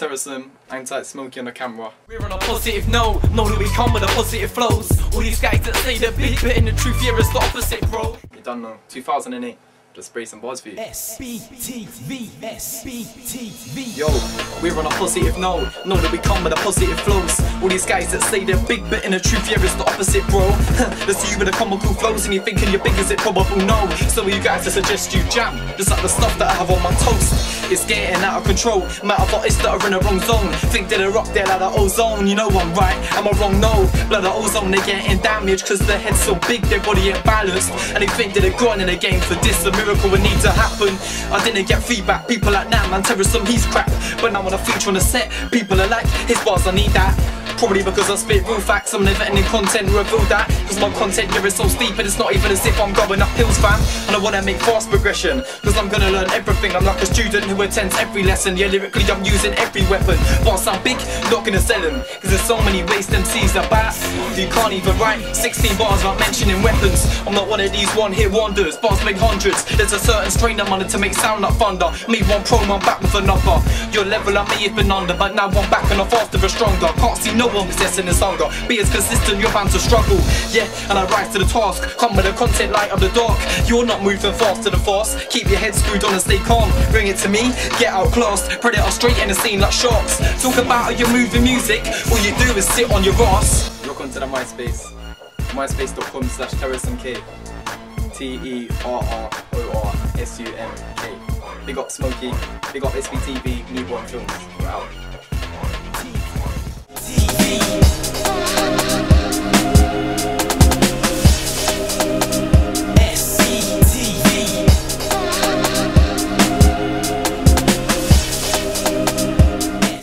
Terrorsum, Anti Smokey on the camera. We're on a positive note, know that we come with a positive flows. All these guys that say they're big, but in the truth, yeah, it's the opposite, bro. You don't know. 2008. Just spray some bars for you. SBTV, SBTV. Yo, we're on a positive note. Know that we come with a positive flows. All these guys that say they're big, but in the truth, yeah, it's the opposite, bro. they see you with a comical flows, and you're thinking you're big as it probably no. So you guys to suggest you jam, just like the stuff that I have on my toast. It's getting out of control. Matter of artists that are in the wrong zone. Think that they're up there like the ozone. You know I'm right, am I wrong? No. Like the ozone, they're getting damaged, cause their head's so big, their body ain't balanced. And they think that they're growing in the game for this. A miracle would need to happen. I didn't get feedback. People like, nah, man, Terrorsum, he's crap. But now when I feature on the set, people are like, his bars, I need that. Probably because I spit real facts, I'm never ending content, reveal that. Cause my content here is so steep and it's not even as if I'm going up hills, fam. And I wanna make fast progression, cause I'm gonna learn everything. I'm like a student who attends every lesson. Yeah, lyrically, I'm using every weapon. Bars sound big, not gonna sell them. Cause there's so many ways them C's are back. You can't even write 16 bars without mentioning weapons. I'm not one of these one hit wonders. Bars make hundreds. There's a certain strain I'm under to make sound like thunder. Me one pro, I'm back with another. Your level I may have been under, but now I'm back and I'm faster and stronger. Can't see no one possessing this hunger. Be as consistent, you're bound to struggle. Yeah, and I rise to the task. Come with the content light of the dark. You're not moving fast to the fast. Keep your head screwed on and stay calm. Bring it to me, get outclassed. Predator straight in the scene like sharks. Talk about how you're moving music. All you do is sit on your ass. Look onto the MySpace. MySpace.com slash terrorsumk. T E R R O R S U M K. Big up Smokey, big up SBTV, Newborn Films. We're out.